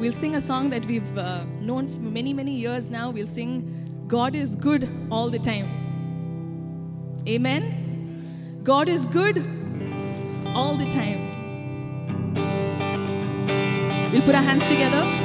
We'll sing a song that we've uh, known for many, many years now. We'll sing, God is good all the time. Amen? God is good all the time. We'll put our hands together.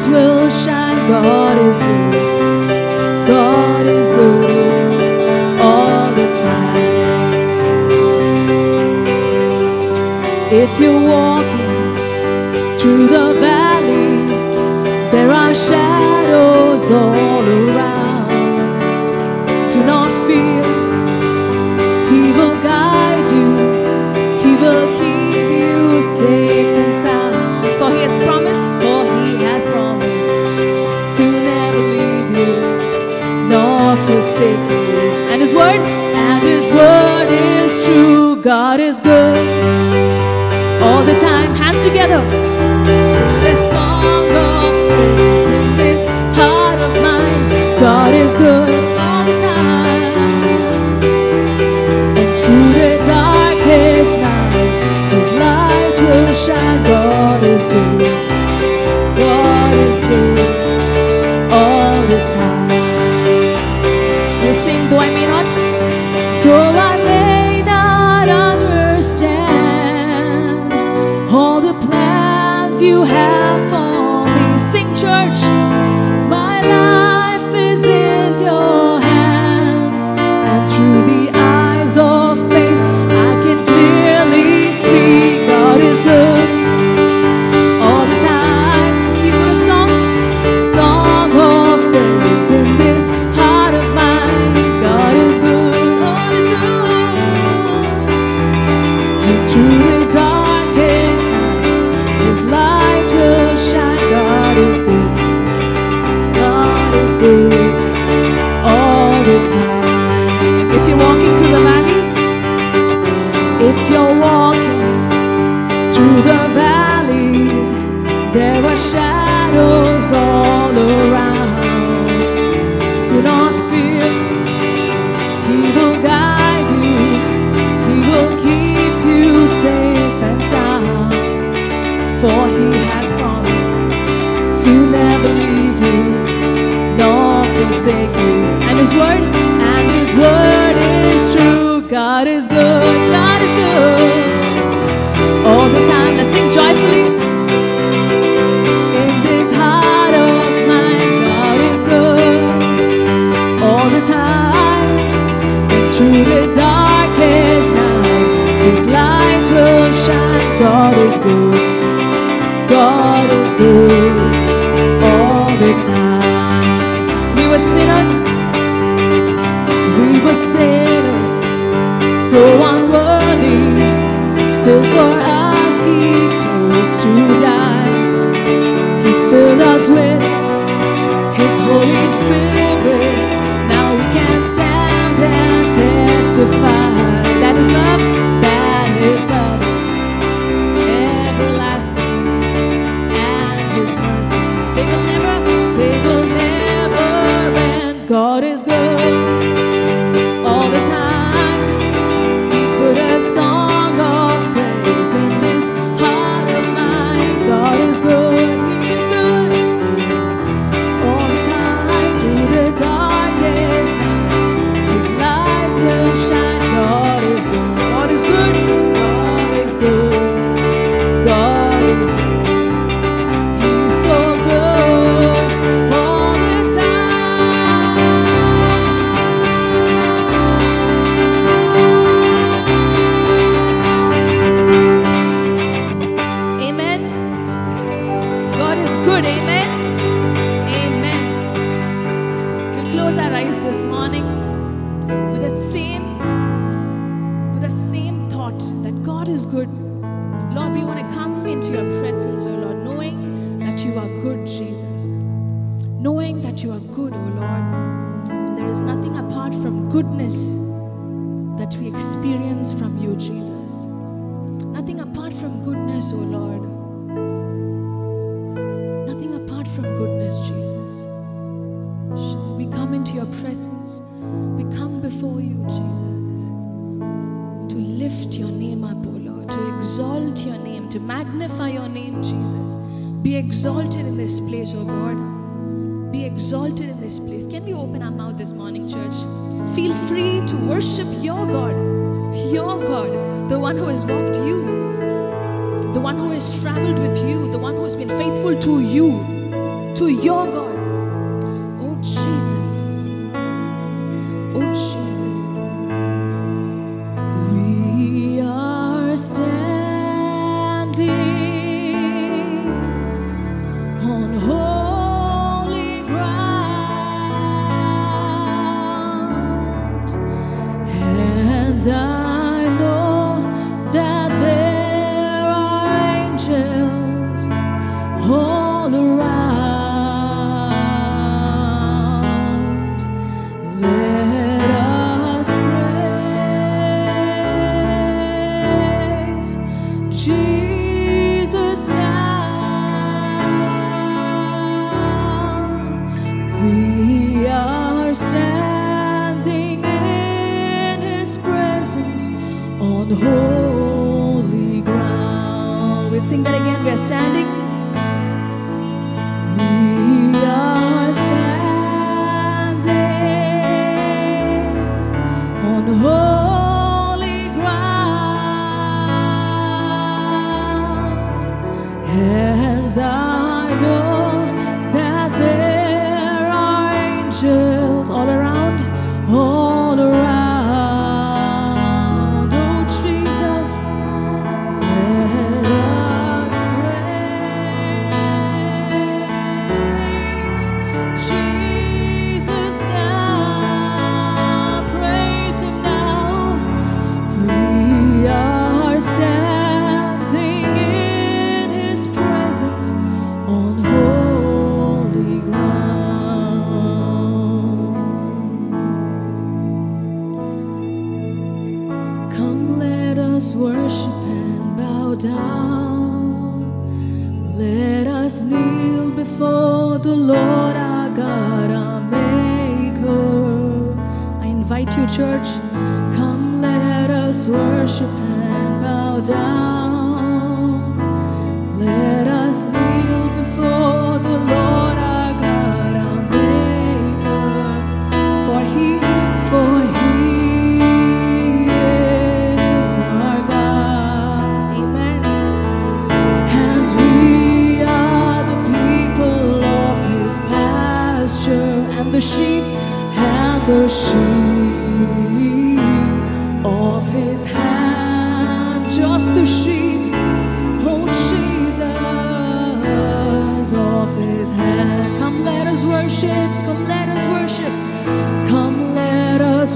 lights will shine. God is good. God is good all the time. If you're walking through the forsake you. And His word, and His word is true. God is good all the time. Hands together. This song of praise in this heart of mine. God is good all the time. And through the darkest night, His light will shine. God is good. to never leave you nor forsake you. And His word, and His word is true. God is good, God is good all the time. to die. He filled us with His Holy Spirit. Now we can stand and testify. lift your name up, O Lord, to exalt your name, to magnify your name, Jesus. Be exalted in this place, O God. Be exalted in this place. Can we open our mouth this morning, church? Feel free to worship your God, your God, the one who has walked you, the one who has traveled with you, the one who has been faithful to you, to your God.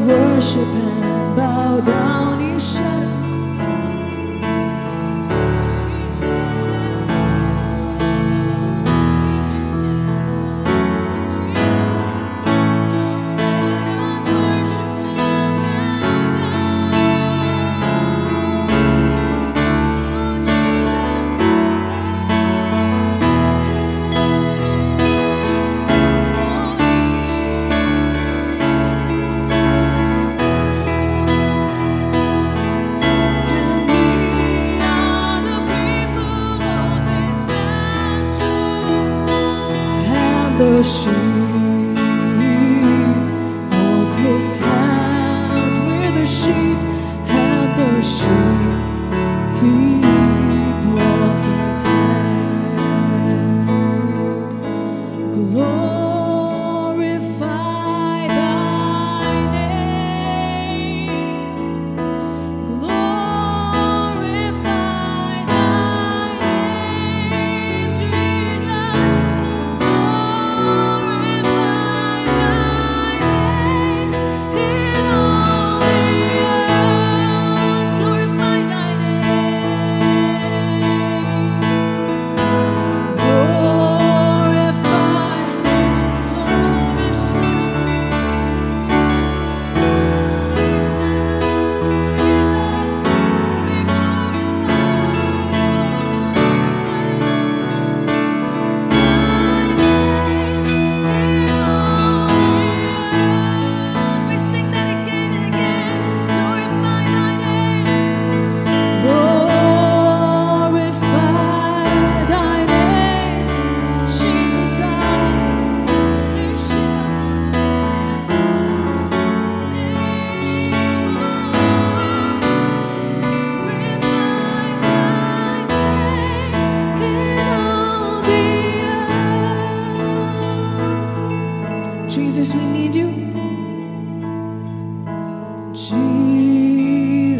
worship。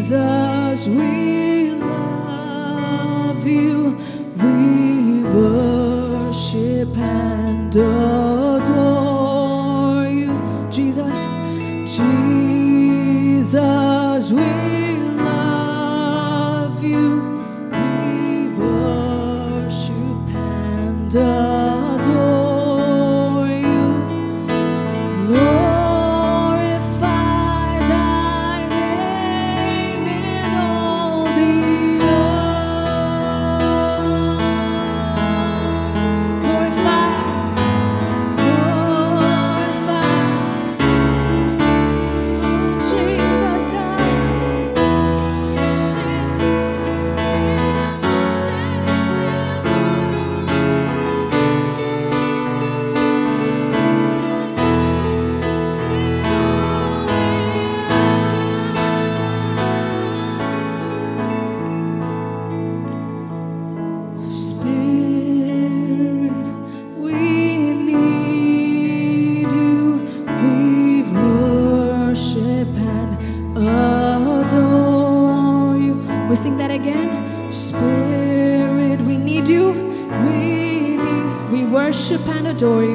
Jesus. We love you, we worship and adore you, Jesus. Jesus. Adore you.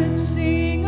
Could sing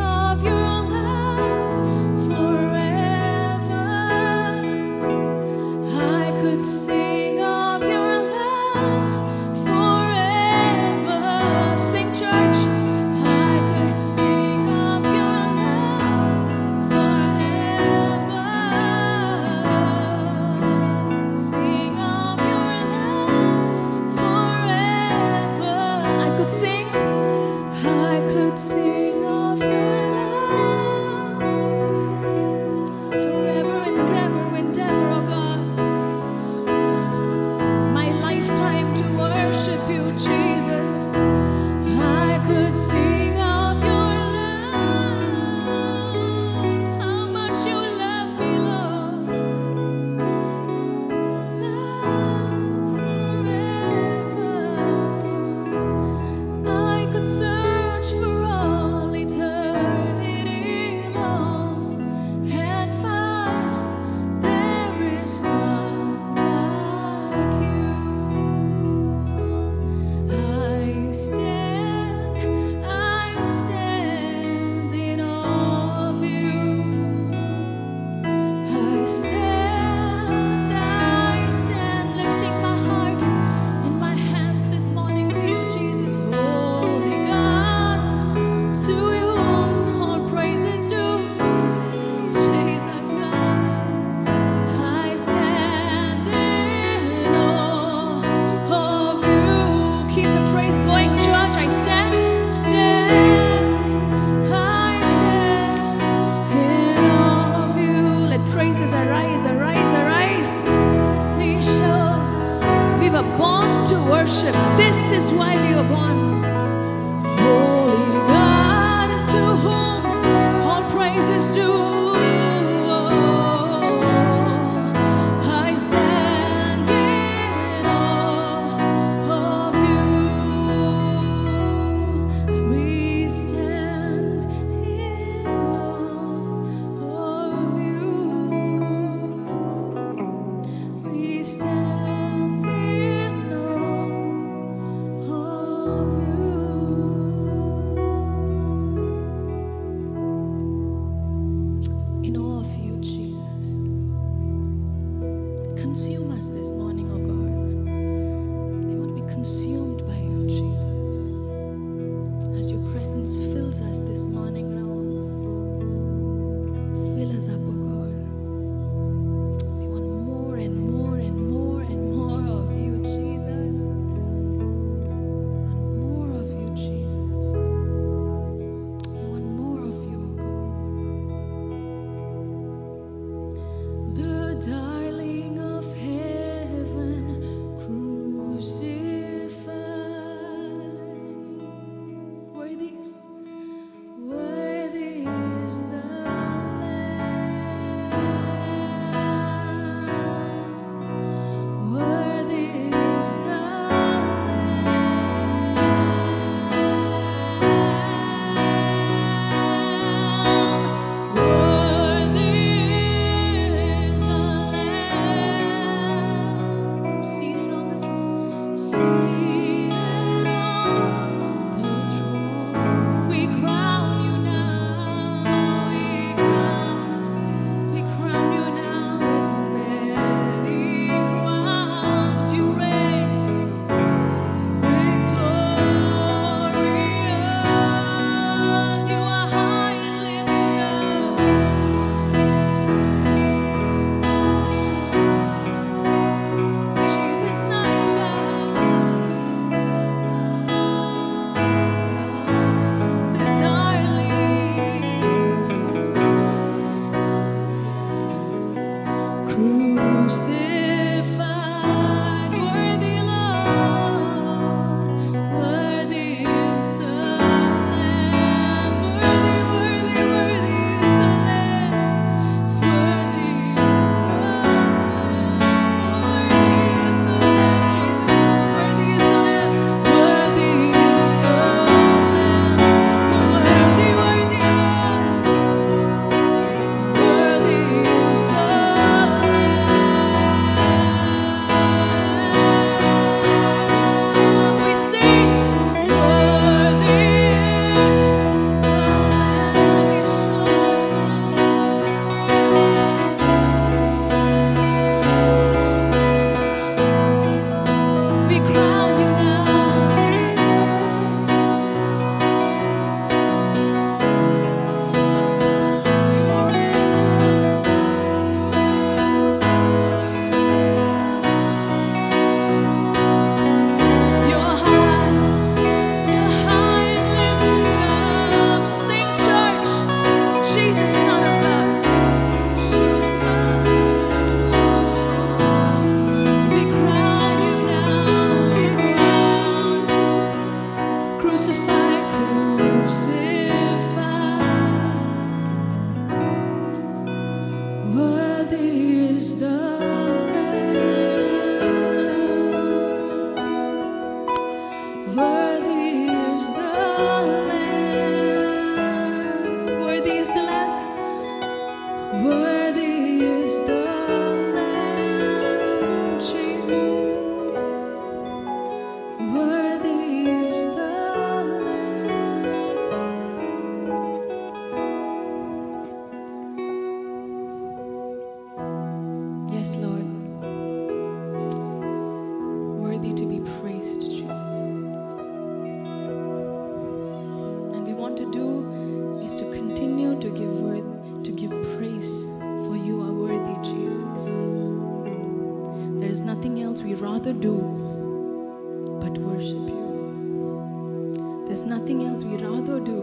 but worship you. There's nothing else we'd rather do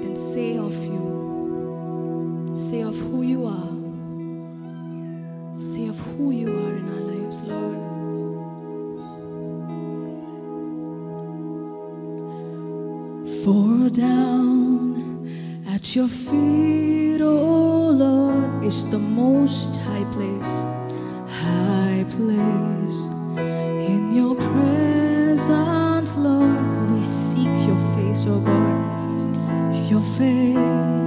than say of you, say of who you are, say of who you are in our lives, Lord. Fall down at your feet, oh Lord, is the most high place, high place. your face.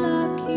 lucky.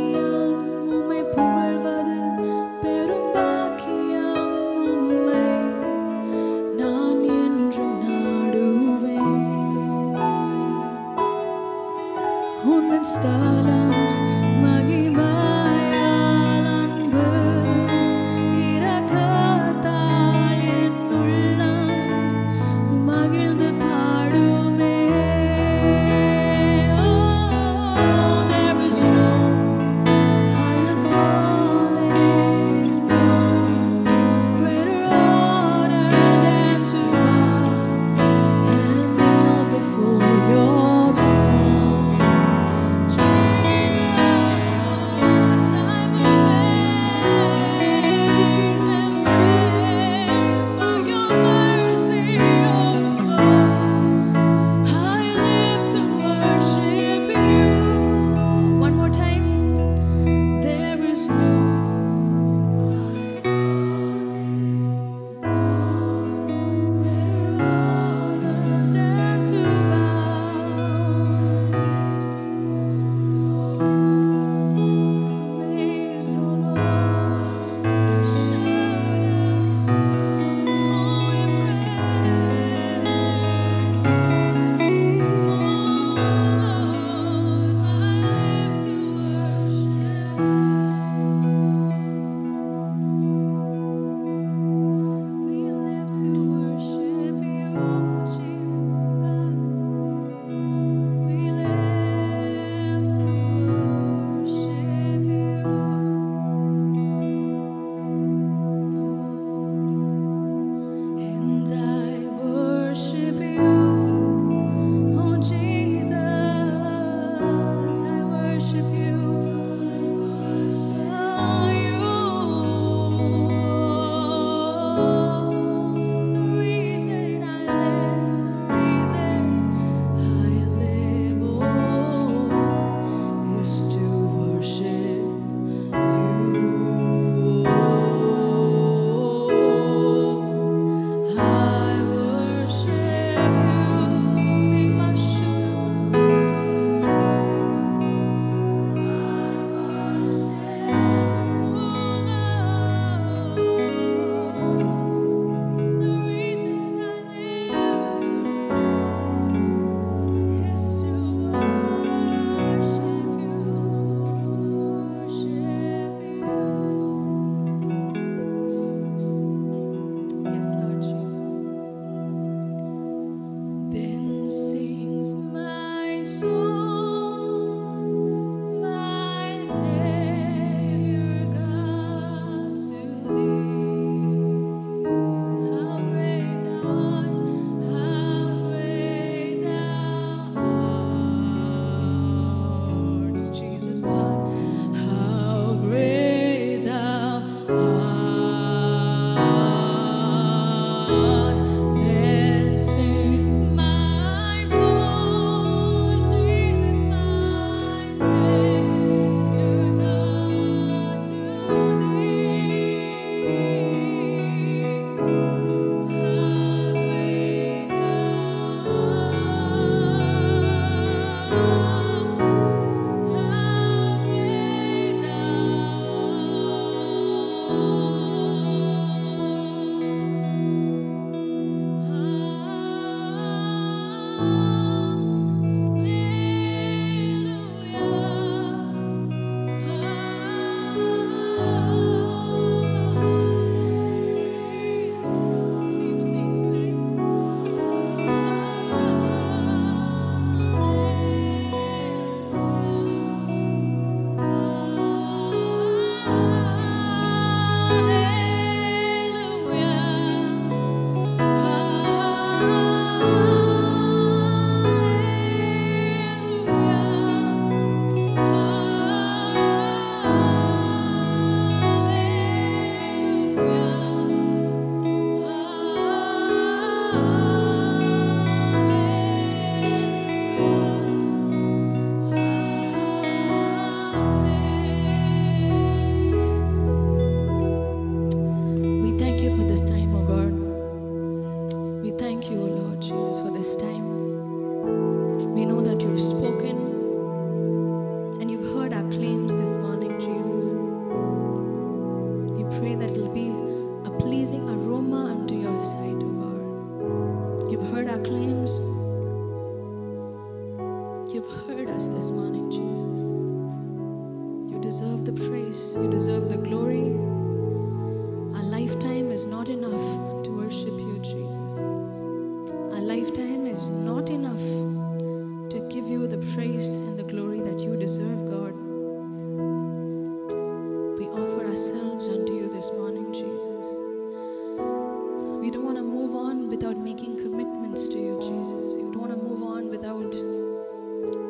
Don't want to move on without making commitments to you, Jesus. We don't want to move on without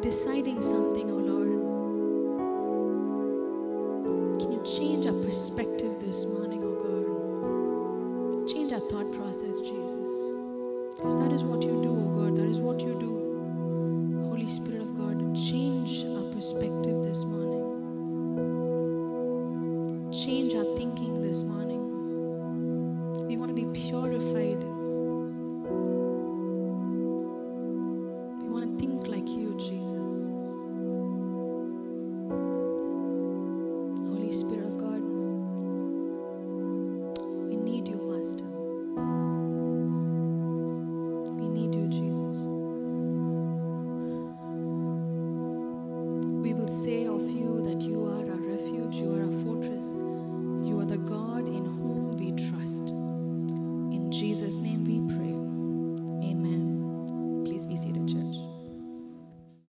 deciding something, oh Lord. Can you change our perspective this morning, oh God? Change our thought process, Jesus. Because that is what you do, oh God. That is what you do.